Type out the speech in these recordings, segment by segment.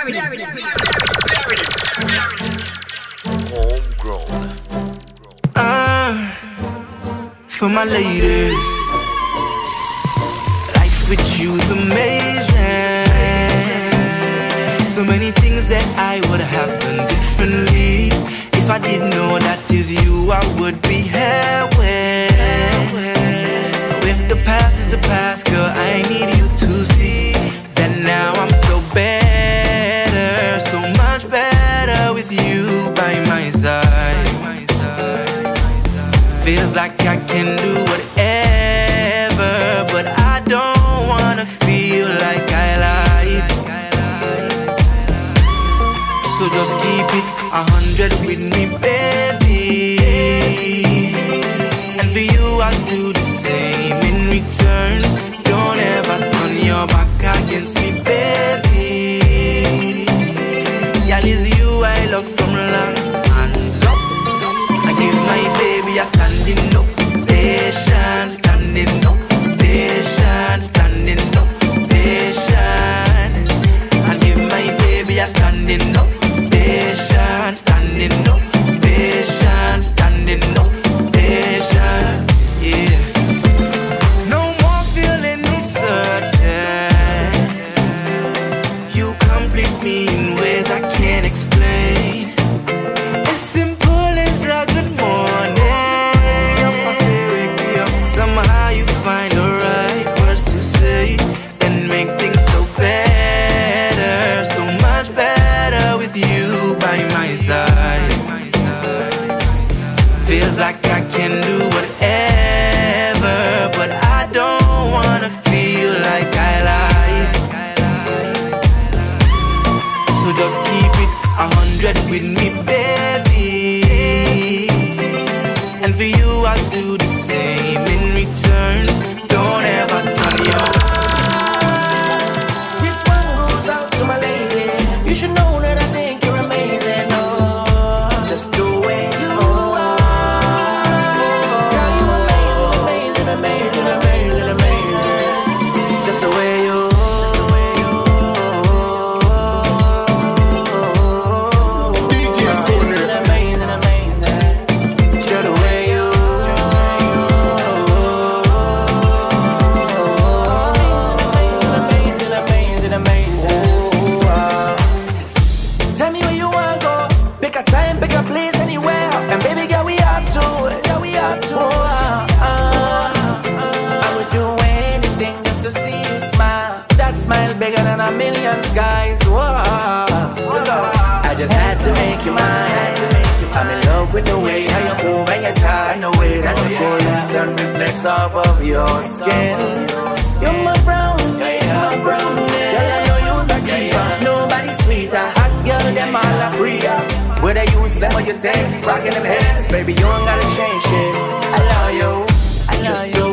Homegrown. Ah, for my ladies. Life with you is amazing. So many things that I would have done differently. If I didn't know that is you, I would be here with. just keep it a hundred with me, baby. And for you, I'll do the same in return. Don't ever turn your back against me, baby. with the way how you move and your turn the way that the cool sun reflects off of your skin. You're my brownie, my brownie. Girl, I know you's a keeper. Nobody sweeter. Hot girl, them all a Priya. Whether you slim or you think, keep rocking them hips, baby. You ain't gotta change shit. I love you. I just do.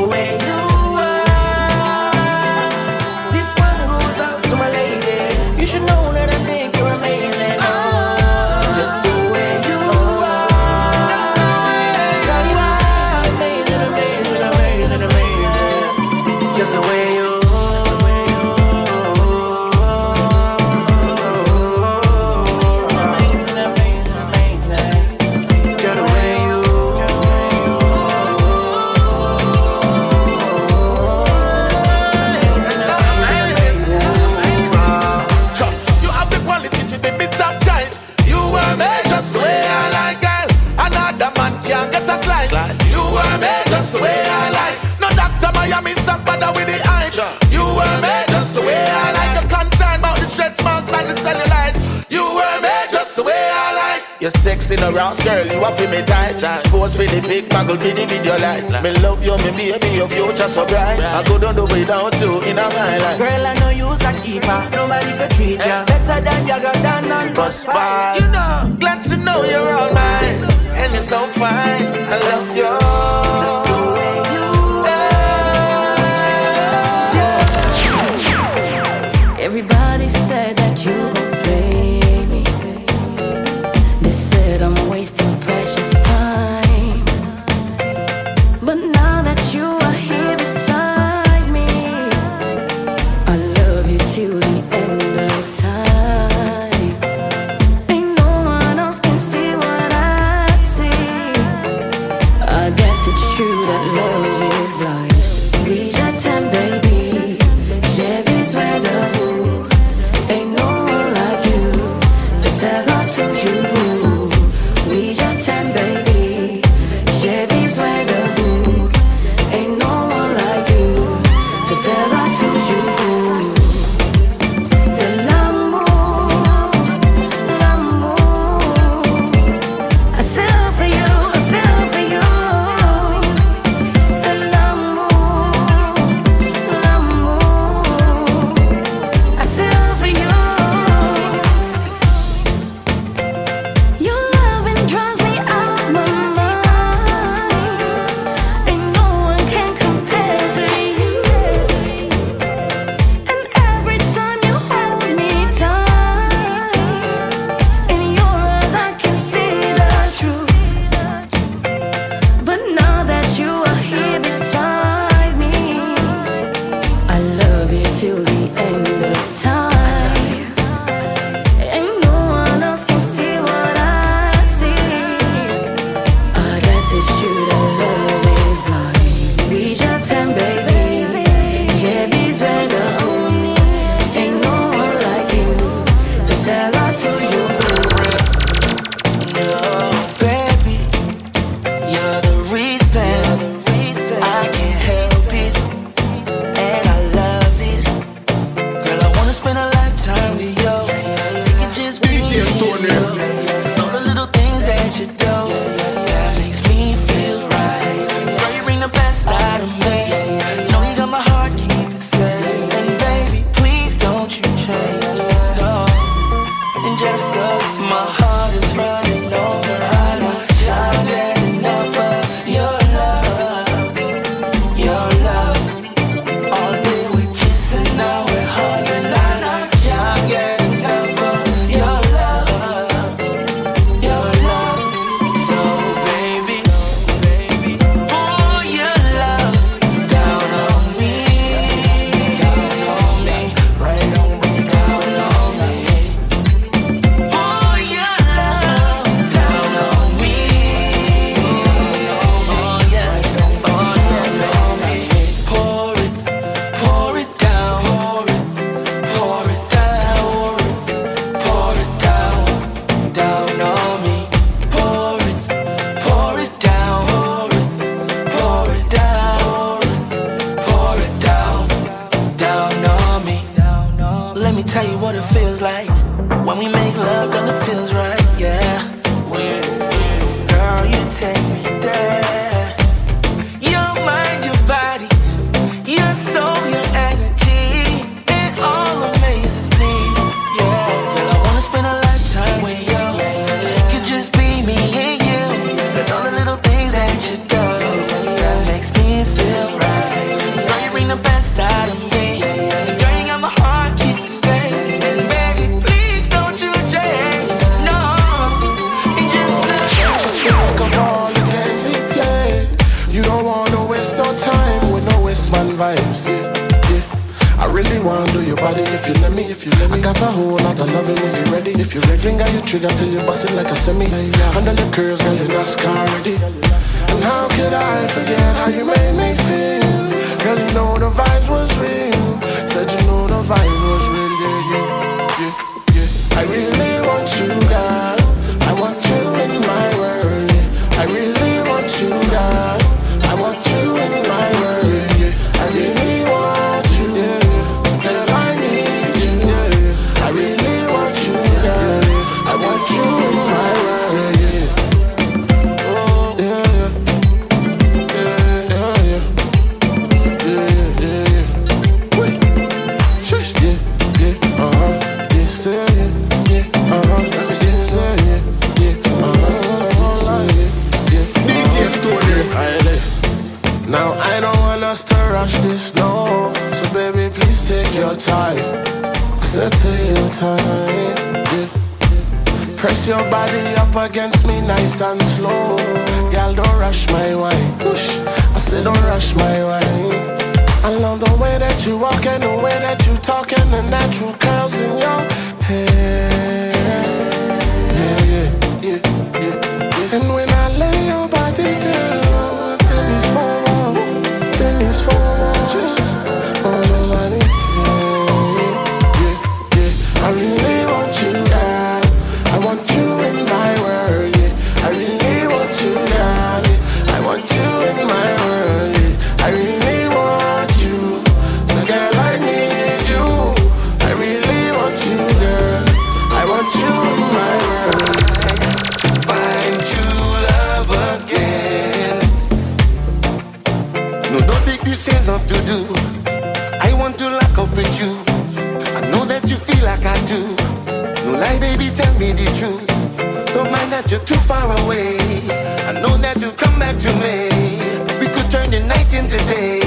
You're sexy in a round girl, you are for me tight. Pose for the big buckle for the video light. Me love you, me baby, your future so bright. I go down the way down to in a my life. Girl, I know you's a keeper, nobody could treat ya better than you got done on bus You know, glad to know you're all mine, and you're so fine. I love you. Just like me if you let me. I got a whole lot of loving if you ready. If you ready, finger you trigger till you bust it like a semi. Under your curves, girl, you're NASCAR ready. And how could I forget how you made me feel? Girl, you know the vibes was real. Said you know the vibes was real, yeah, yeah. Press your body up against me nice and slow. girl. don't rush my wine. Whoosh. I said don't rush my wine. I love the way that you walk and the way that you talk and the natural curls in your hair. Yeah, yeah, yeah, yeah. love to do. I want to lock up with you. I know that you feel like I do. No lie, baby, tell me the truth. Don't mind that you're too far away. I know that you'll come back to me. We could turn the night into day.